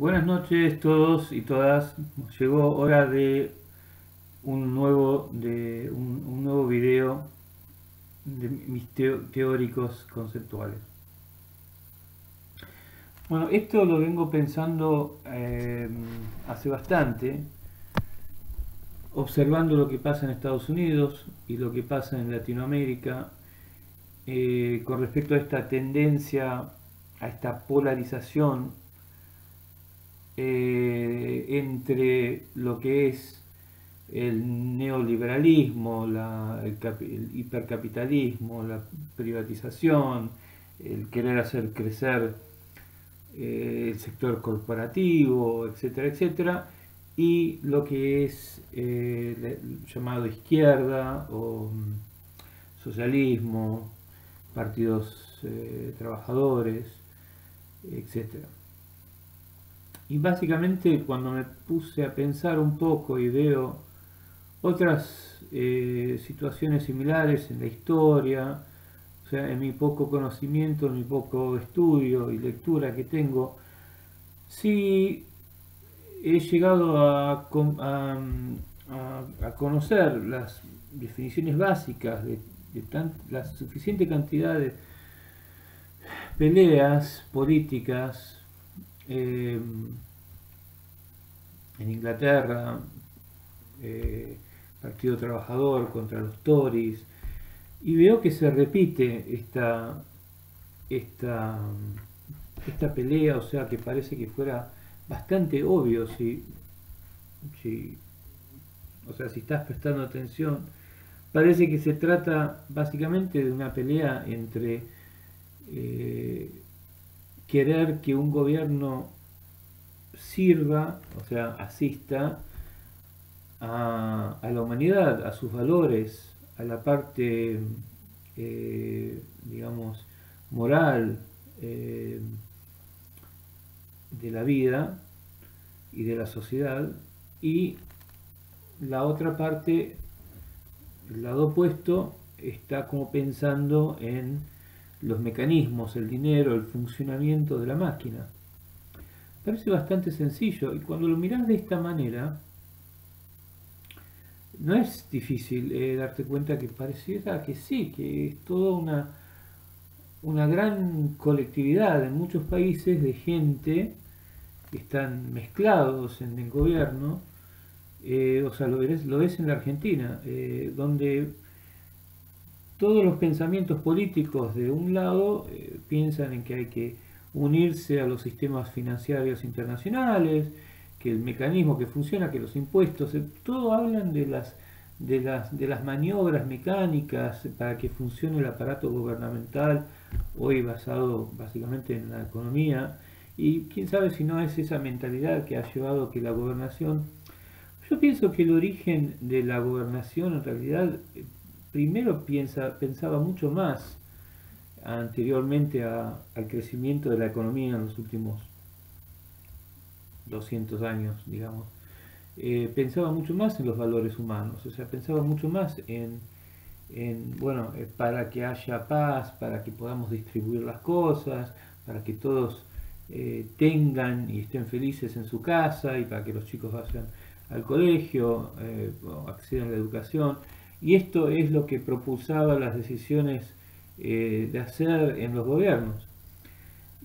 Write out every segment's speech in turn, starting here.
Buenas noches todos y todas. Llegó hora de un nuevo, de un, nuevo video de mis teóricos conceptuales. Bueno, esto lo vengo pensando em, hace bastante, observando lo que pasa en Estados Unidos y lo que pasa en Latinoamérica eh, con respecto a esta tendencia, a esta polarización eh, entre lo que es el neoliberalismo, el, hipercapitalismo, la privatización, el querer hacer crecer eh, el sector corporativo, etcétera, etcétera, y lo que es eh, llamado izquierda o mm, socialismo, partidos trabajadores, etcétera. Y básicamente cuando me puse a pensar un poco y veo otras eh, situaciones similares en la historia, o sea, en mi poco conocimiento, en mi poco estudio y lectura que tengo, sí he llegado a, a, conocer las definiciones básicas de, la suficiente cantidad de peleas políticas eh, en Inglaterra, eh, Partido Trabajador contra los Tories, y veo que se repite esta, esta, esta pelea, o sea que parece que fuera bastante obvio si, si, o sea, si estás prestando atención, parece que se trata básicamente de una pelea entre eh, querer que un gobierno sirva, o sea, asista a, la humanidad, a sus valores, a la parte, eh, digamos, moral eh, de la vida y de la sociedad, y la otra parte, el lado opuesto, está como pensando en los mecanismos, el dinero, el funcionamiento de la máquina. Parece bastante sencillo y cuando lo miras de esta manera, no es difícil eh, darte cuenta que pareciera que sí, que es toda una, una gran colectividad en muchos países de gente que están mezclados en el gobierno, eh, o sea, lo ves, lo ves en la Argentina, eh, donde todos los pensamientos políticos de un lado piensan en que hay que unirse a los sistemas financieros internacionales, que el mecanismo que funciona, que los impuestos, eh, todo hablan de las, de, las, de las maniobras mecánicas para que funcione el aparato gubernamental, hoy basado básicamente en la economía, y quién sabe si no es esa mentalidad que ha llevado a que la gobernación, yo pienso que el origen de la gobernación en realidad eh, primero piensa, pensaba mucho más anteriormente al crecimiento de la economía en los últimos 200 años, digamos, eh, pensaba mucho más en los valores humanos, o sea, pensaba mucho más en, bueno, eh, para que haya paz, para que podamos distribuir las cosas, para que todos eh, tengan y estén felices en su casa y para que los chicos vayan al colegio, accedan a la educación. Y esto es lo que propulsaba las decisiones eh, de hacer en los gobiernos.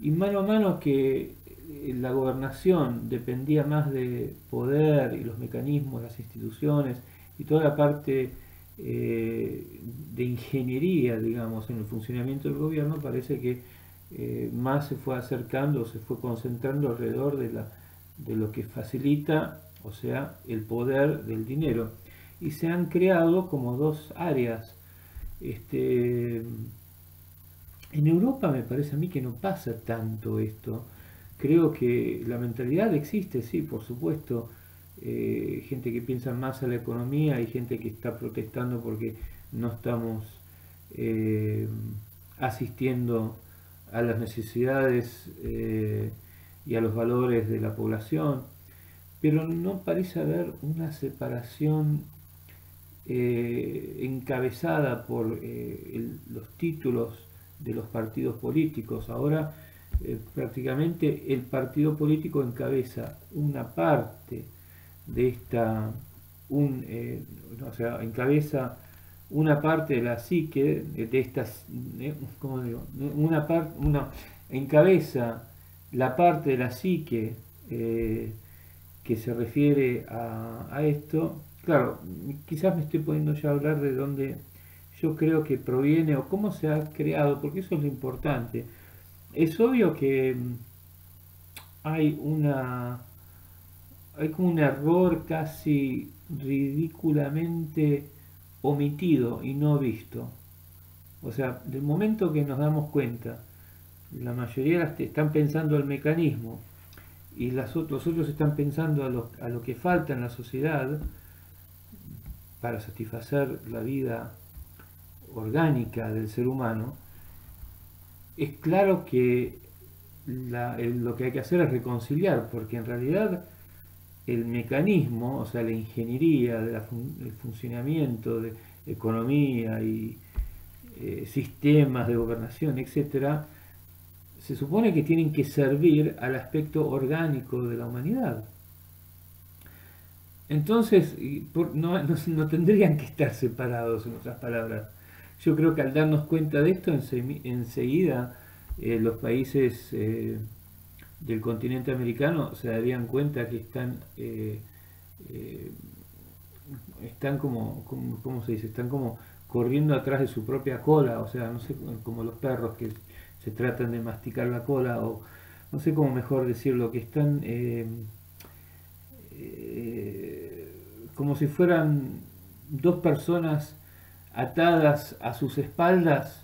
Y mano a mano que eh, la gobernación dependía más de poder y los mecanismos, las instituciones y toda la parte eh, de ingeniería, digamos, en el funcionamiento del gobierno, parece que más se fue acercando, se fue concentrando alrededor de, la, de lo que facilita, o sea, el poder del dinero y se han creado como dos áreas. Este, en Europa me parece a mí que no pasa tanto esto. Creo que la mentalidad existe, sí, por supuesto. Eh, gente que piensa más en la economía y gente que está protestando porque no estamos eh, asistiendo a las necesidades eh, y a los valores de la población, pero no parece haber una separación encabezada por los títulos de los partidos políticos. Ahora eh, prácticamente el partido político encabeza una parte de esta, un, eh, o sea, encabeza una parte de la psique de estas, ¿cómo digo? Una parte, una, encabeza la parte de la psique que se refiere a, a esto. Claro, quizás me estoy poniendo ya a hablar de dónde yo creo que proviene o cómo se ha creado, porque eso es lo importante. Es obvio que mm, hay una hay como un error casi ridículamente omitido y no visto. O sea, del momento que nos damos cuenta, la mayoría están pensando el mecanismo y las los otros están pensando a lo, a lo que falta en la sociedad para satisfacer la vida orgánica del ser humano, es claro que lo que hay que hacer es reconciliar, porque en realidad el mecanismo, o sea, la ingeniería, de funcionamiento de economía y eh, sistemas de gobernación, etcétera, se supone que tienen que servir al aspecto orgánico de la humanidad. Entonces, no tendrían que estar separados, en otras palabras. Yo creo que al darnos cuenta de esto, enseguida eh, los países eh, del continente americano se darían cuenta que están, eh, están como, como, ¿cómo se dice? Están como corriendo atrás de su propia cola, o sea, no sé, como los perros que se tratan de masticar la cola, o no sé cómo mejor decirlo, que están como si fueran dos personas atadas a sus espaldas,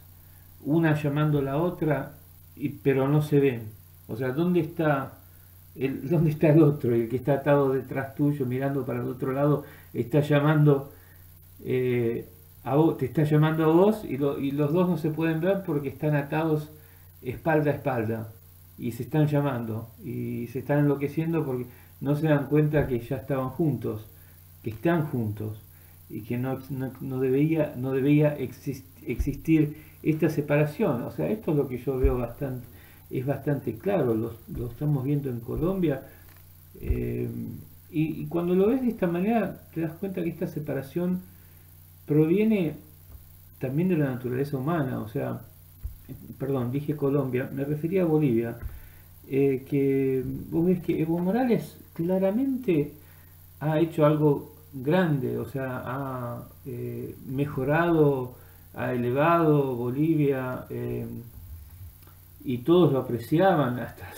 una llamando a la otra, y, pero no se ven. O sea, ¿dónde está, el, ¿dónde está el otro? El que está atado detrás tuyo, mirando para el otro lado, está llamando eh, a vos, te está llamando a vos y, y los dos no se pueden ver porque están atados espalda a espalda y se están llamando y se están enloqueciendo porque no se dan cuenta que ya estaban juntos, que están juntos y que no, no, debía, no debía existir esta separación. O sea, esto es lo que yo veo bastante, es bastante claro, lo, lo estamos viendo en Colombia. Eh, y, cuando lo ves de esta manera, te das cuenta que esta separación proviene también de la naturaleza humana. O sea, perdón, dije Colombia, me refería a Bolivia, eh, que vos ves que Evo Morales claramente ha hecho algo grande, o sea, ha eh, mejorado, ha elevado Bolivia eh, y todos lo apreciaban hasta,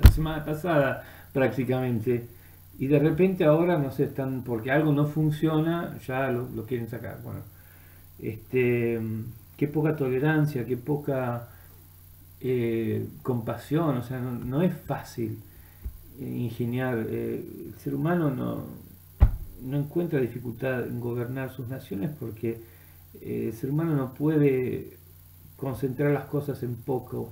la semana pasada prácticamente. Y de repente ahora, no sé, están, porque algo no funciona, ya lo, quieren sacar. Bueno, este, qué poca tolerancia, qué poca eh, compasión, o sea, no es fácil ingeniar. el ser humano no, no encuentra dificultad en gobernar sus naciones porque eh, el ser humano no puede concentrar las cosas en pocos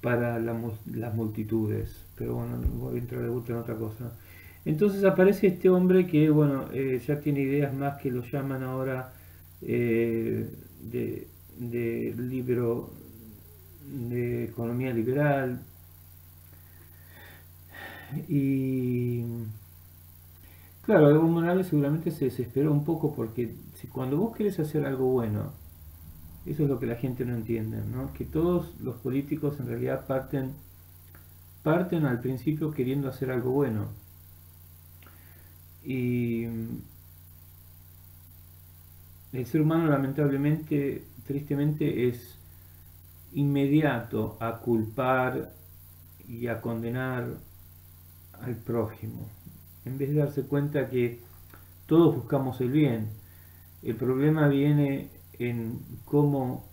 para las multitudes. Pero bueno, voy a entrar de vuelta en otra cosa. Entonces aparece este hombre que, bueno, eh, ya tiene ideas más que lo llaman ahora eh, de, de libro de economía liberal. Y Claro, Evo Morales seguramente se desesperó un poco porque si cuando vos querés hacer algo bueno, eso es lo que la gente no entiende, ¿no? Que todos los políticos en realidad parten, parten al principio queriendo hacer algo bueno. Y el ser humano lamentablemente, tristemente, es inmediato a culpar y a condenar al prójimo en vez de darse cuenta que todos buscamos el bien. El problema viene en cómo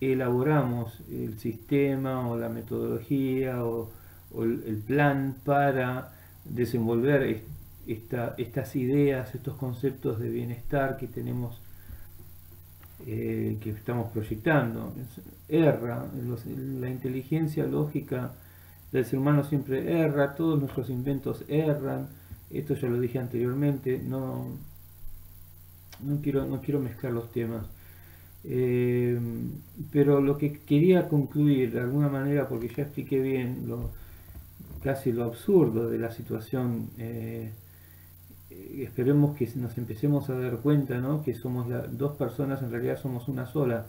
elaboramos el sistema o la metodología o, el, plan para desenvolver estas ideas, estos conceptos de bienestar que tenemos, eh, que estamos proyectando. Erra, la inteligencia lógica del ser humano siempre erra, todos nuestros inventos erran, esto ya lo dije anteriormente, no, no, quiero, no quiero mezclar los temas. Eh, pero lo que quería concluir de alguna manera, porque ya expliqué bien casi lo absurdo de la situación, eh, esperemos que nos empecemos a dar cuenta ¿no? que somos dos personas, en realidad somos una sola,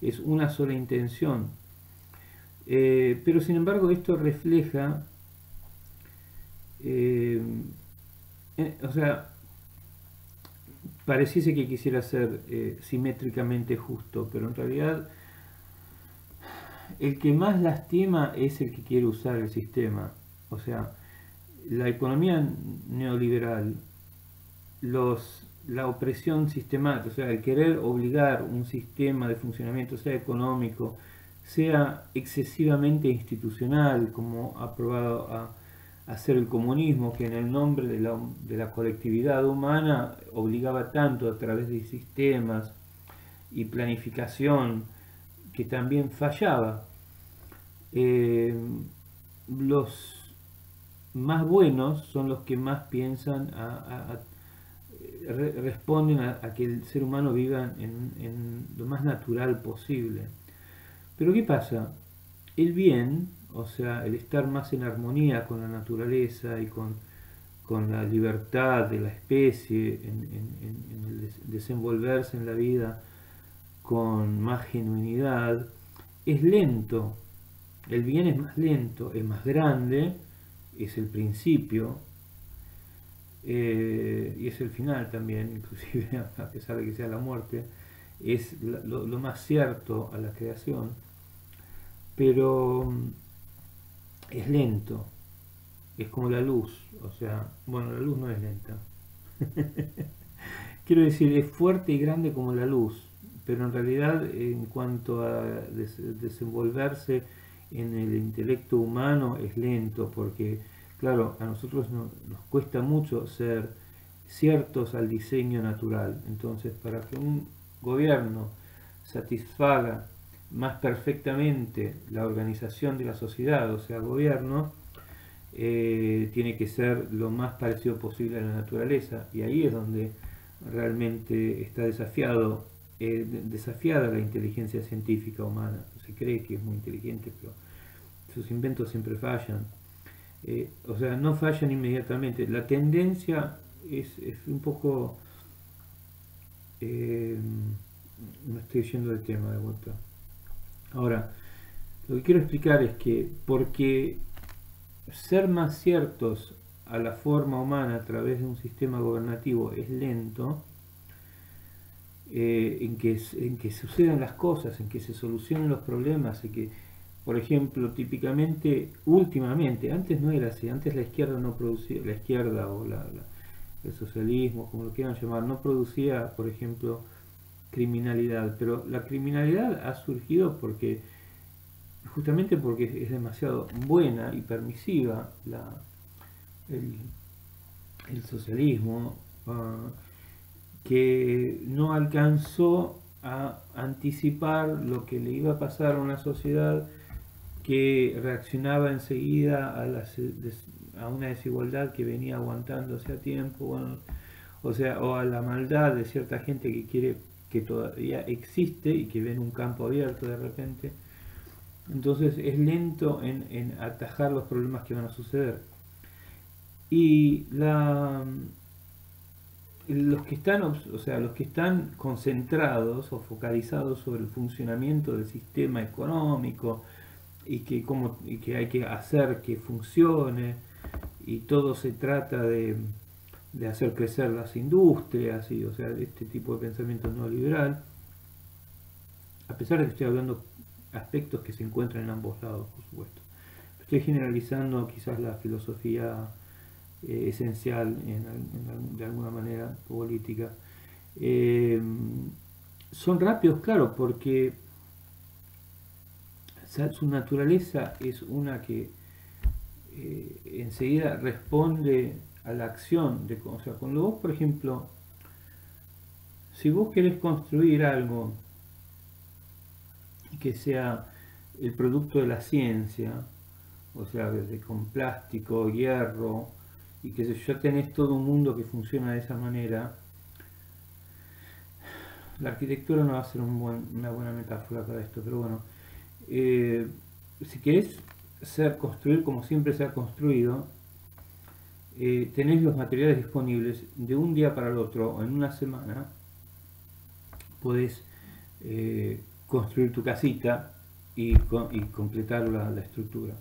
es una sola intención. Eh, pero sin embargo esto refleja, o sea, pareciese que quisiera ser eh, simétricamente justo, pero en realidad el que más lastima es el que quiere usar el sistema. O sea, la economía neoliberal, la opresión sistemática, o sea, el querer obligar un sistema de funcionamiento, sea económico, sea excesivamente institucional, como ha probado a hacer el comunismo que en el nombre de la, de la, colectividad humana obligaba tanto a través de sistemas y planificación que también fallaba. Eh, los más buenos son los que más piensan, a, responden a, que el ser humano viva en, en lo más natural posible. Pero ¿qué pasa? El bien o sea, el estar más en armonía con la naturaleza y con, la libertad de la especie, en, el desenvolverse en la vida con más genuinidad, es lento. El bien es más lento, es más grande, es el principio eh, y es el final también, inclusive a pesar de que sea la muerte, es lo, lo más cierto a la creación. Pero es lento, es como la luz, o sea, bueno, la luz no es lenta. Quiero decir, es fuerte y grande como la luz, pero en realidad en cuanto a desenvolverse en el intelecto humano es lento, porque claro, a nosotros nos cuesta mucho ser ciertos al diseño natural. Entonces, para que un gobierno satisfaga más perfectamente la organización de la sociedad, o sea, el gobierno, eh, tiene que ser lo más parecido posible a la naturaleza. Y ahí es donde realmente está desafiado, eh, desafiada la inteligencia científica humana. Se cree que es muy inteligente, pero sus inventos siempre fallan. Eh, o sea, no fallan inmediatamente. La tendencia es, es un poco... no estoy yendo del tema de vuelta. Ahora, lo que quiero explicar es que porque ser más ciertos a la forma humana a través de un sistema gobernativo es lento, eh, en, que, en que sucedan las cosas, en que se solucionen los problemas, en que, por ejemplo, típicamente, últimamente, antes no era así, antes la izquierda no producía, la izquierda o el socialismo, como lo quieran llamar, no producía, por ejemplo, criminalidad, pero la criminalidad ha surgido porque justamente porque es demasiado buena y permisiva el, socialismo, ah, que no alcanzó a anticipar lo que le iba a pasar a una sociedad que reaccionaba enseguida a, a una desigualdad que venía aguantando hace tiempo, o sea, o a la maldad de cierta gente que quiere que todavía existe y que ven un campo abierto de repente. Entonces es lento en, atajar los problemas que van a suceder. Y los que están, o sea, los que están concentrados o focalizados sobre el funcionamiento del sistema económico y que, como, y que hay que hacer que funcione y todo se trata de, de hacer crecer las industrias y, o sea, este tipo de pensamiento neoliberal, a pesar de que estoy hablando aspectos que se encuentran en ambos lados, por supuesto. Estoy generalizando quizás la filosofía eh, esencial de alguna manera política. Eh, son rápidos, claro, porque su naturaleza es una que eh, enseguida responde a la acción de o sea, cuando vos, por ejemplo, si vos querés construir algo que sea el producto de la ciencia, o sea, desde con plástico, hierro, y que ya tenés todo un mundo que funciona de esa manera, la arquitectura no va a ser una buena metáfora para esto, pero bueno, eh, si querés ser construir como siempre se ha construido, eh, tenés los materiales disponibles de un día para el otro o en una semana, podés eh, construir tu casita y, completar la, estructura.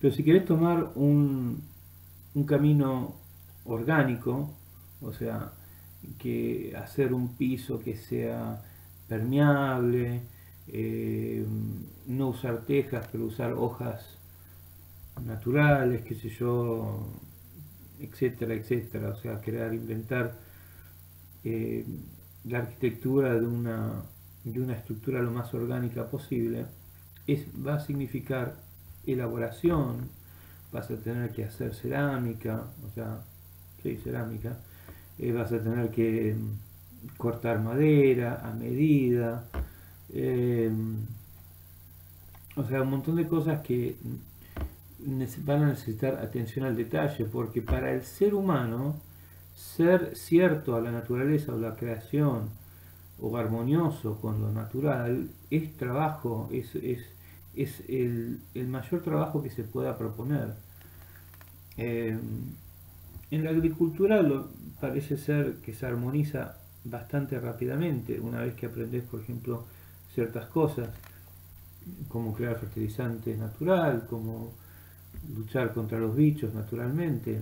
Pero si querés tomar un, un camino orgánico, o sea, que hacer un piso que sea permeable, eh, no usar tejas, pero usar hojas naturales, qué sé yo, etcétera, etcétera. O sea, crear, inventar eh, la arquitectura de una, de una estructura lo más orgánica posible, es, va a significar elaboración, vas a tener que hacer cerámica, o sea, sí, cerámica, eh, vas a tener que mm, cortar madera a medida, eh, o sea, un montón de cosas que van a necesitar atención al detalle, porque para el ser humano, ser cierto a la naturaleza o la creación, o armonioso con lo natural, es trabajo, es, es, el, mayor trabajo que se pueda proponer. Eh, en la agricultura lo, parece ser que se armoniza bastante rápidamente, una vez que aprendes, por ejemplo, ciertas cosas, como crear fertilizante natural, como luchar contra los bichos naturalmente.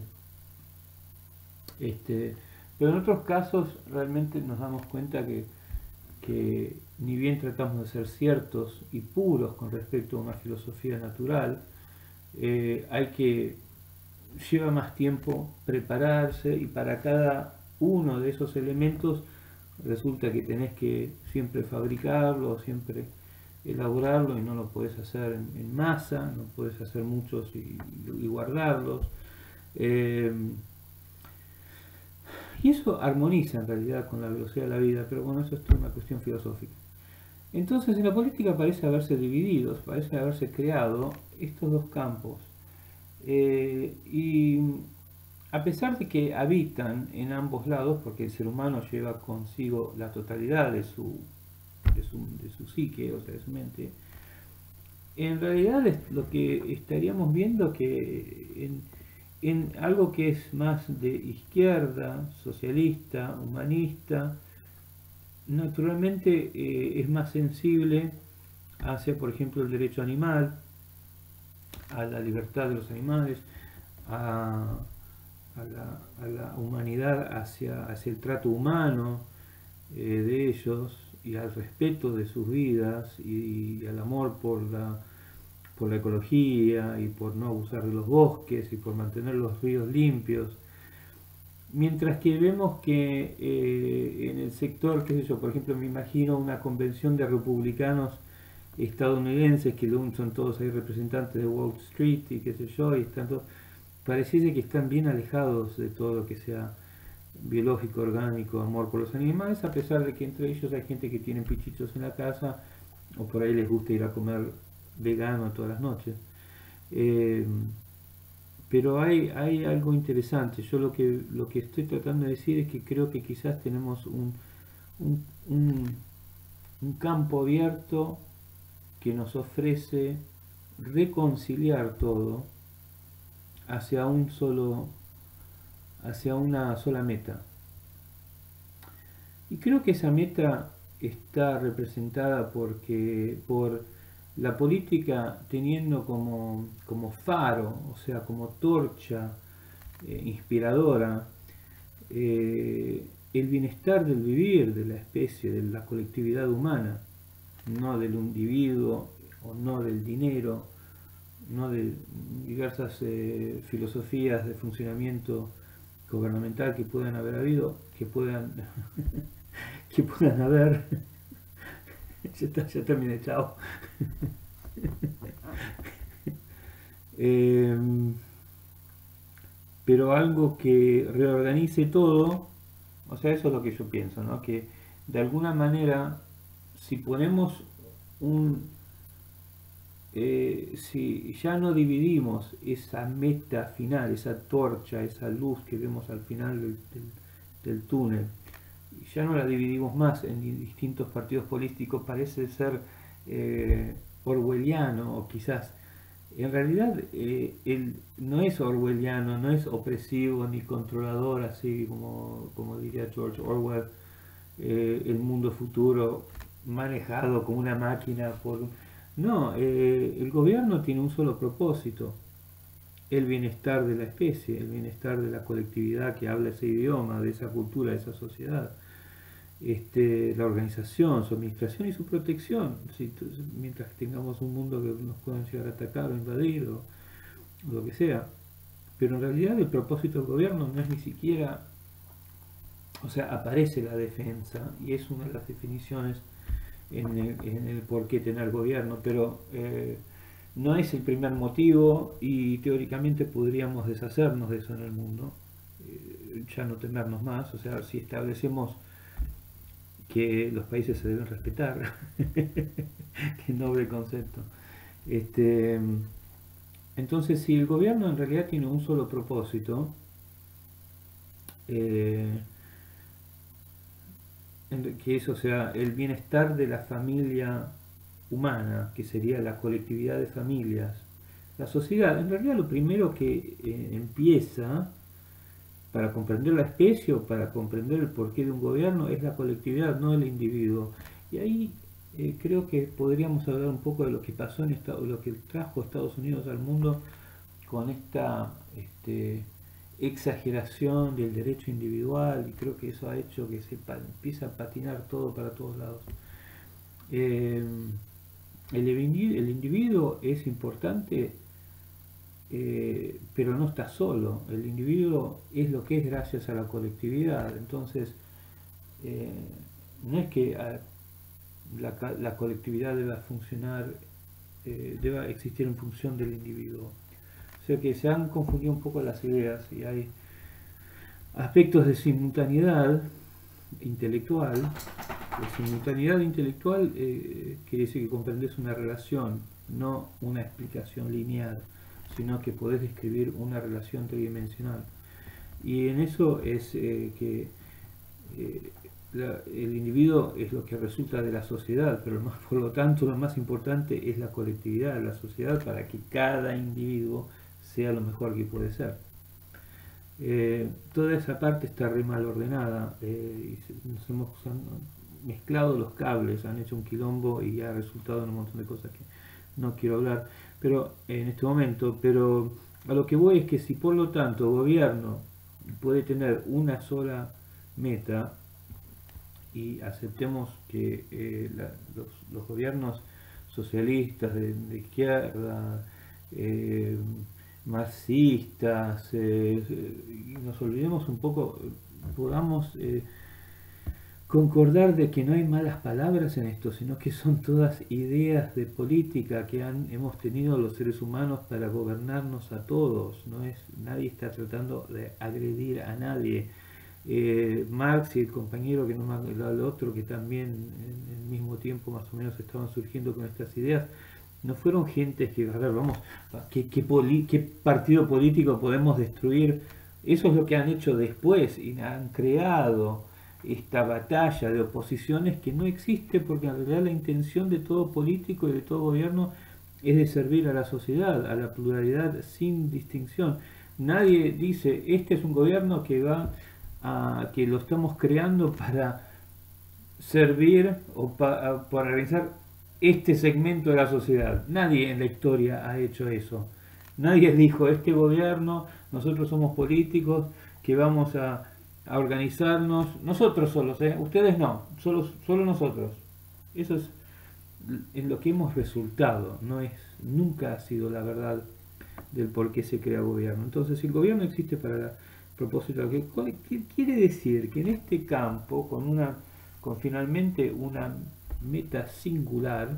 Este, pero en otros casos realmente nos damos cuenta que, que ni bien tratamos de ser ciertos y puros con respecto a una filosofía natural, eh, hay que lleva más tiempo prepararse y para cada uno de esos elementos resulta que tenés que siempre fabricarlo, siempre elaborarlo y no lo puedes hacer en, masa, no puedes hacer muchos y, guardarlos. Eh, y eso armoniza en realidad con la velocidad de la vida, pero bueno, eso es una cuestión filosófica. Entonces en la política parece haberse dividido, parece haberse creado estos dos campos eh, y a pesar de que habitan en ambos lados, porque el ser humano lleva consigo la totalidad de su, de su, psique, o sea, de su mente, en realidad es lo que estaríamos viendo que en, algo que es más de izquierda, socialista, humanista, naturalmente eh, es más sensible hacia, por ejemplo, el derecho animal, a la libertad de los animales, a, la, humanidad hacia, hacia, el trato humano eh, de ellos y al respeto de sus vidas y, al amor por la, por la ecología y por no abusar de los bosques y por mantener los ríos limpios. Mientras que vemos que eh, en el sector, qué sé yo, por ejemplo, me imagino una convención de republicanos estadounidenses, que son todos ahí representantes de Wall Street y qué sé yo, y están pareciese que están bien alejados de todo lo que sea biológico, orgánico, amor por los animales, a pesar de que entre ellos hay gente que tiene pichichos en la casa, o por ahí les gusta ir a comer vegano todas las noches. Eh, pero hay, hay algo interesante. Yo lo que, lo que estoy tratando de decir es que creo que quizás tenemos un, un, un campo abierto que nos ofrece reconciliar todo hacia un solo hacia una sola meta. Y creo que esa meta está representada porque por la política teniendo como, como faro, o sea, como torcha eh, inspiradora, eh, el bienestar del vivir de la especie, de la colectividad humana no del individuo o no del dinero, no de diversas eh, filosofías de funcionamiento gubernamental que puedan haber habido, que puedan, que puedan haber. ya, está, ya terminé, chao. Em, pero algo que reorganice todo, o sea, eso es lo que yo pienso, ¿no? que de alguna manera si ponemos un, eh, si ya no dividimos esa meta final, esa torcha, esa luz que vemos al final del, túnel, ya no la dividimos más en distintos partidos políticos, parece ser eh, orwelliano o quizás en realidad eh, él no es orwelliano, no es opresivo ni controlador, así como, como diría George Orwell, el mundo futuro manejado como una máquina por... No, eh, el gobierno tiene un solo propósito, el bienestar de la especie, el bienestar de la colectividad que habla ese idioma, de esa cultura, de esa sociedad. Este, la organización, su administración y su protección, mientras tengamos un mundo que nos puedan llegar a atacar o invadir o, lo que sea. Pero en realidad el propósito del gobierno no es ni siquiera, o sea, aparece la defensa y es una de las definiciones en el, por qué tener gobierno, pero eh, no es el primer motivo y teóricamente podríamos deshacernos de eso en el mundo, eh, ya no temernos más, o sea, si establecemos que los países se deben respetar. Qué noble concepto. Este, entonces, si el gobierno en realidad tiene un solo propósito, eh, que eso sea el bienestar de la familia humana, que sería la colectividad de familias, la sociedad, en realidad lo primero que eh, empieza para comprender la especie o para comprender el porqué de un gobierno es la colectividad, no el individuo. Y ahí eh, creo que podríamos hablar un poco de lo que pasó en Estados, lo que trajo Estados Unidos al mundo con esta este, exageración del derecho individual y creo que eso ha hecho que se empiece a patinar todo para todos lados. Eh, el, el individuo es importante eh, pero no está solo. El individuo es lo que es gracias a la colectividad. Entonces, eh, no es que ah, la, colectividad deba funcionar, eh, deba existir en función del individuo. O sea que se han confundido un poco las ideas y hay aspectos de simultaneidad intelectual. La simultaneidad intelectual quiere decir que comprendes una relación, no una explicación lineal sino que podés describir una relación tridimensional. Y en eso es eh, que eh, el individuo es lo que resulta de la sociedad, pero más, por lo tanto lo más importante es la colectividad, la sociedad, para que cada individuo sea lo mejor que puede ser. Eh, toda esa parte está re mal ordenada y nos hemos mezclado los cables, han hecho un quilombo y ha resultado en un montón de cosas que no quiero hablar pero en este momento, pero a lo que voy es que si por lo tanto el gobierno puede tener una sola meta y aceptemos que eh, los, gobiernos socialistas de, izquierda, eh, marxistas, eh, nos olvidemos un poco, podamos concordar de que no hay malas palabras en esto, sino que son todas ideas de política que han, hemos tenido los seres humanos para gobernarnos a todos. No es, nadie está tratando de agredir a nadie. Eh, Marx y el compañero que no el otro que también en el mismo tiempo más o menos estaban surgiendo con estas ideas, no fueron gentes que, a ver, vamos, ¿qué, qué partido político podemos destruir? Eso es lo que han hecho después y han creado esta batalla de oposiciones que no existe porque en realidad la intención de todo político y de todo gobierno es de servir a la sociedad, a la pluralidad sin distinción. Nadie dice, este es un gobierno que va a, que lo estamos creando para servir o para realizar este segmento de la sociedad. Nadie en la historia ha hecho eso. Nadie dijo, este gobierno, nosotros somos políticos que vamos a a organizarnos, nosotros solos, ¿eh? ustedes no, solo, solo nosotros. Eso es en lo que hemos resultado, no es, nunca ha sido la verdad del por qué se crea gobierno. Entonces, si el gobierno existe para el propósito, ¿qué, quiere decir? Que en este campo, con una, con finalmente una meta singular,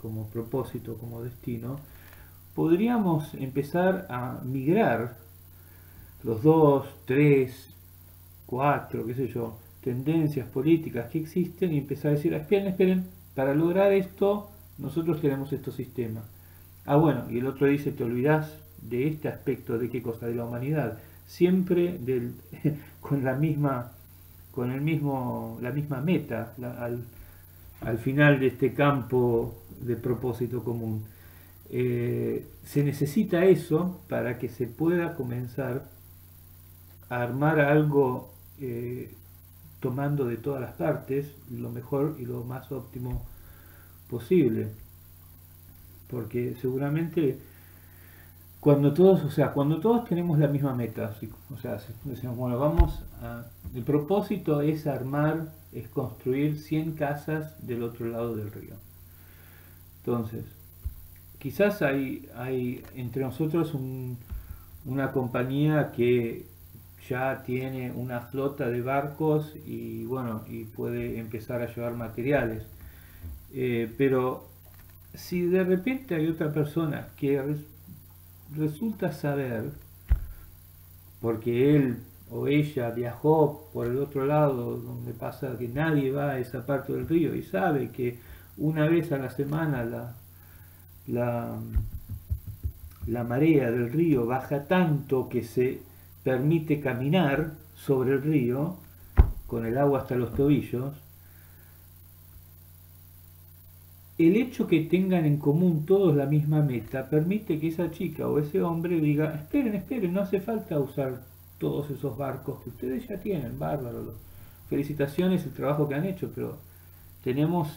como propósito, como destino, podríamos empezar a migrar los dos, tres, cuatro, qué sé yo, tendencias políticas que existen y empezar a decir, esperen, esperen, para lograr esto nosotros tenemos estos sistemas. Ah, bueno, y el otro dice, te olvidas de este aspecto de qué cosa, de la humanidad, siempre del, con la misma con el mismo, la misma meta al, final de este campo de propósito común. Eh, se necesita eso para que se pueda comenzar a armar algo eh, tomando de todas las partes lo mejor y lo más óptimo posible. Porque seguramente cuando todos, o sea, cuando todos tenemos la misma meta, o sea, decimos, bueno, vamos a, el propósito es armar, es construir 100 casas del otro lado del río. Entonces, quizás hay, hay entre nosotros una compañía que ya tiene una flota de barcos y bueno, y puede empezar a llevar materiales. Eh, pero si de repente hay otra persona que resulta saber, porque él o ella viajó por el otro lado, donde pasa que nadie va a esa parte del río y sabe que una vez a la semana la, la, la marea del río baja tanto que se permite caminar sobre el río con el agua hasta los tobillos, el hecho que tengan en común todos la misma meta permite que esa chica o ese hombre diga, esperen, esperen, no hace falta usar todos esos barcos que ustedes ya tienen, bárbaro. Felicitaciones el trabajo que han hecho, pero tenemos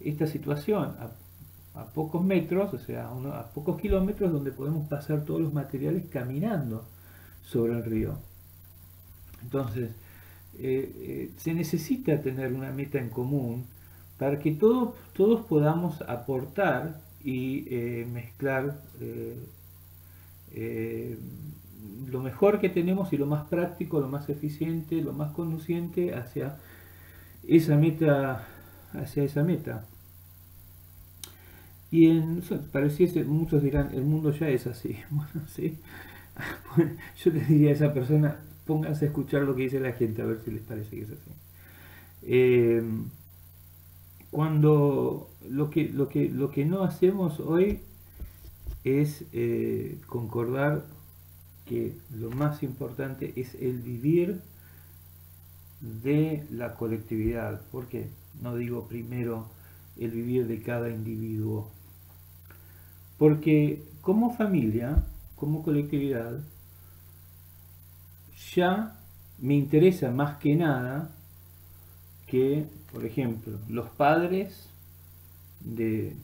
esta situación a, pocos metros, o sea, a pocos kilómetros donde podemos pasar todos los materiales caminando sobre el río. Entonces, eh, eh, se necesita tener una meta en común para que todos todos podamos aportar y eh, mezclar lo mejor que tenemos y lo más práctico, lo más eficiente, lo más conduciente hacia esa meta, hacia esa meta. Y en, pareciese, muchos dirán, el mundo ya es así. Bueno, sí, yo le diría a esa persona, pónganse a escuchar lo que dice la gente, a ver si les parece que es así. Eh, cuando lo que no hacemos hoy es eh, concordar que lo más importante es el vivir de la colectividad. ¿Por qué? No digo primero el vivir de cada individuo. Porque como familia, como colectividad, ya me interesa más que nada que, por ejemplo, los padres de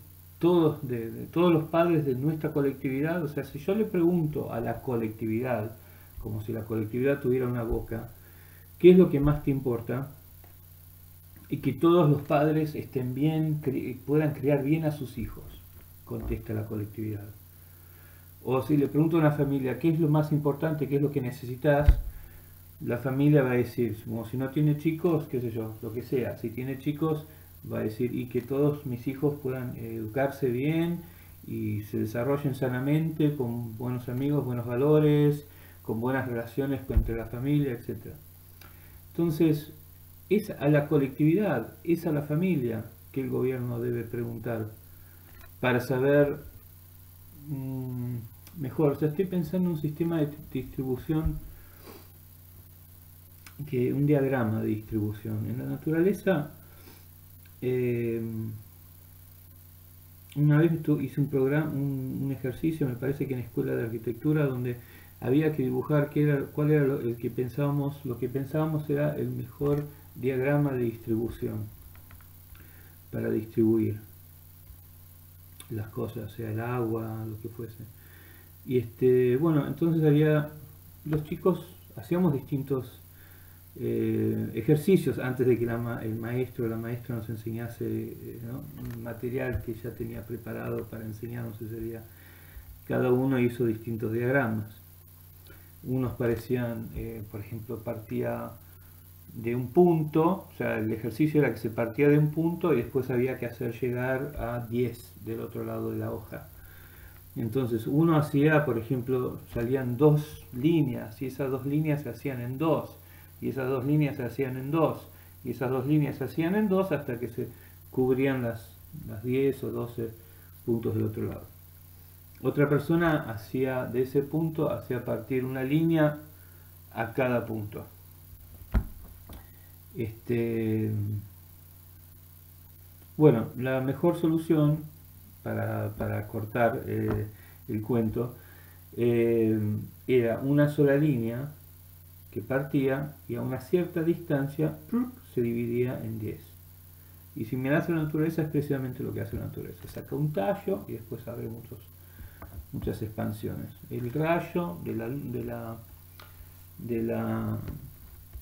todos, de, todos los padres de nuestra colectividad, o sea, si yo le pregunto a la colectividad, como si la colectividad tuviera una boca, ¿qué es lo que más te importa? Y que todos los padres estén bien, puedan criar bien a sus hijos, contesta la colectividad. O si le pregunto a una familia, ¿qué es lo más importante? ¿Qué es lo que necesitas? La familia va a decir, como si no tiene chicos, qué sé yo, lo que sea. Si tiene chicos, va a decir, y que todos mis hijos puedan educarse bien y se desarrollen sanamente, con buenos amigos, buenos valores, con buenas relaciones entre la familia, etc. Entonces, es a la colectividad, es a la familia que el gobierno debe preguntar para saber mm, mejor. O sea, estoy pensando en un sistema de distribución, que un diagrama de distribución. En la naturaleza, eh, una vez hice un programa, un, ejercicio, me parece que en escuela de arquitectura, donde había que dibujar qué era, cuál era lo, el que pensábamos, lo que pensábamos era el mejor diagrama de distribución para distribuir las cosas, sea el agua, lo que fuese. Y este, bueno, entonces había, los chicos hacíamos distintos eh, ejercicios antes de que el maestro o la maestra nos enseñase eh, un material que ya tenía preparado para enseñarnos ese día. Cada uno hizo distintos diagramas. Unos parecían, eh, por ejemplo, partía de un punto, o sea, el ejercicio era que se partía de un punto y después había que hacer llegar a 10 del otro lado de la hoja. Entonces uno hacía, por ejemplo, salían dos líneas y esas dos líneas se hacían en dos y esas dos líneas se hacían en dos y esas dos líneas se hacían en dos hasta que se cubrían las, las 10 o 12 puntos del otro lado. Otra persona hacía de ese punto, hacía partir una línea a cada punto. Este, bueno, la mejor solución para, cortar eh, el cuento eh, era una sola línea que partía y a una cierta distancia se dividía en 10. Y si miras la naturaleza es precisamente lo que hace la naturaleza. Saca un tallo y después abre muchos, muchas expansiones. El rayo de la, de la, de la,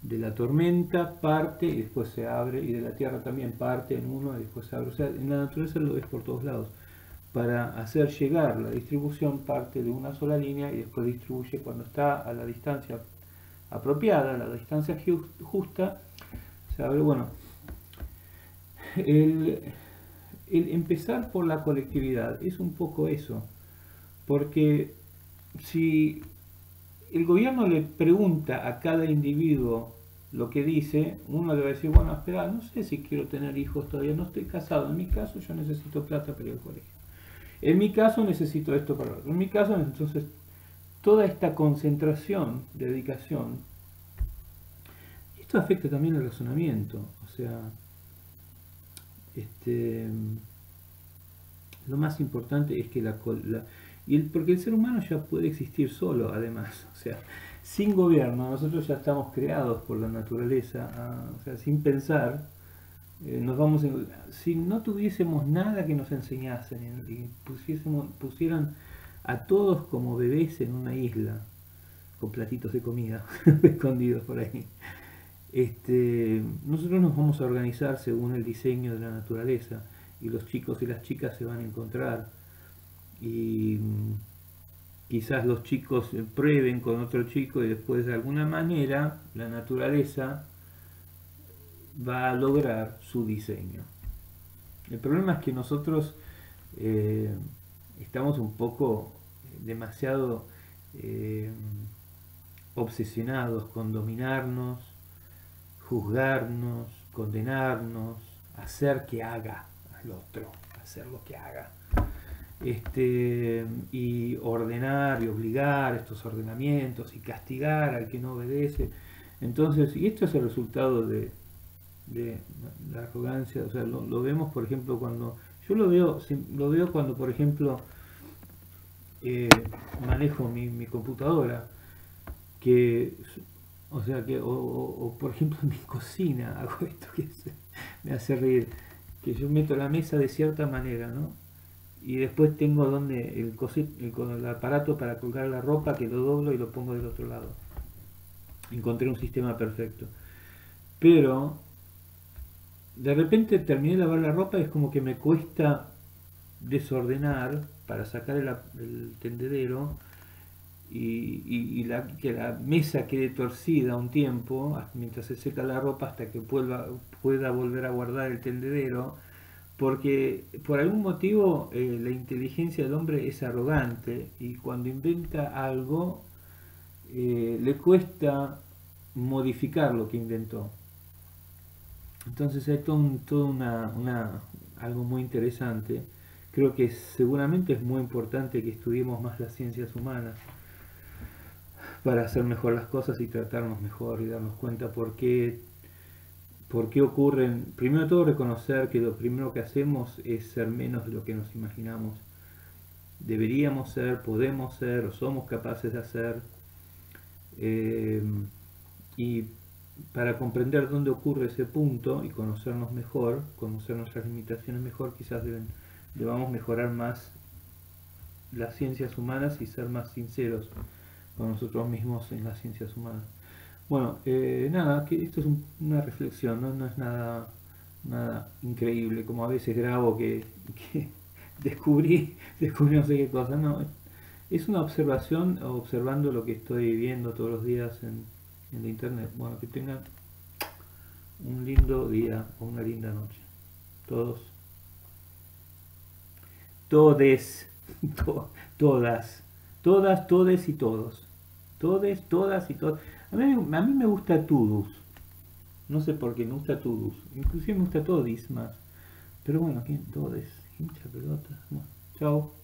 de la tormenta parte y después se abre y de la tierra también parte en uno y después se abre. O sea, en la naturaleza lo ves por todos lados. Para hacer llegar la distribución parte de una sola línea y después distribuye cuando está a la distancia apropiada, la distancia justa, se abre, bueno, el, empezar por la colectividad es un poco eso, porque si el gobierno le pregunta a cada individuo lo que dice, uno le va a decir, bueno, espera, no sé si quiero tener hijos todavía, no estoy casado, en mi caso yo necesito plata para ir al colegio. En mi caso necesito esto para otro. En mi caso, entonces, toda esta concentración, dedicación, esto afecta también el razonamiento. O sea, este, lo más importante es que la, y porque el ser humano ya puede existir solo, además, o sea, sin gobierno, nosotros ya estamos creados por la naturaleza, ah, o sea, sin pensar, eh, nos vamos si no tuviésemos nada que nos enseñasen y pusiésemos, pusieran a todos como bebés en una isla, con platitos de comida escondidos por ahí. Este, nosotros nos vamos a organizar según el diseño de la naturaleza y los chicos y las chicas se van a encontrar y mm, quizás los chicos prueben con otro chico y después de alguna manera la naturaleza va a lograr su diseño. El problema es que nosotros eh, estamos un poco demasiado eh, obsesionados con dominarnos, juzgarnos, condenarnos, hacer que haga al otro, hacer lo que haga. Este, y ordenar y obligar estos ordenamientos y castigar al que no obedece. Entonces, y esto es el resultado de la arrogancia, o sea, lo, vemos por ejemplo cuando, yo lo veo, lo veo cuando por ejemplo eh, manejo mi, computadora, que, o sea, que, o, por ejemplo en mi cocina hago esto que me hace reír, que yo meto la mesa de cierta manera, ¿no? Y después tengo donde el, el, el aparato para colgar la ropa que lo doblo y lo pongo del otro lado. Encontré un sistema perfecto. Pero de repente terminé de lavar la ropa es como que me cuesta desordenar para sacar el, tendedero y, que la mesa quede torcida un tiempo mientras se seca la ropa hasta que pueda, pueda volver a guardar el tendedero porque por algún motivo eh, la inteligencia del hombre es arrogante y cuando inventa algo eh, le cuesta modificar lo que inventó entonces hay todo, una, algo muy interesante. Creo que seguramente es muy importante que estudiemos más las ciencias humanas para hacer mejor las cosas y tratarnos mejor y darnos cuenta por qué, por qué ocurren. Primero todo reconocer que lo primero que hacemos es ser menos de lo que nos imaginamos. Deberíamos ser, podemos ser o somos capaces de hacer. Eh, y para comprender dónde ocurre ese punto y conocernos mejor, conocer nuestras limitaciones mejor, quizás debamos mejorar más las ciencias humanas y ser más sinceros con nosotros mismos en las ciencias humanas. Bueno, eh, nada, que esto es una reflexión, ¿no? es nada, nada increíble, como a veces grabo que, descubrí, descubrí no sé qué cosa, no, es una observación observando lo que estoy viendo todos los días en, en la internet. Bueno, que tengan un lindo día o una linda noche. Todos. Todes. todas. Todas, todes y todos. Todes, todas y todos. A mí, a mí me gusta todos. No sé por qué me gusta todos. Inclusive me gusta todis más. Pero bueno, aquí todes. Mucha pelota. chao.